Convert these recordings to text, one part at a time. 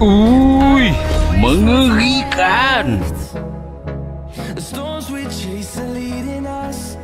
ui, mengerikan. The storms we chase are leading us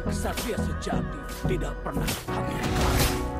Kesatria sejati tidak pernah kami.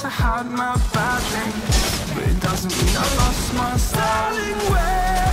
To I my bad things, But it doesn't mean I lost my styling way.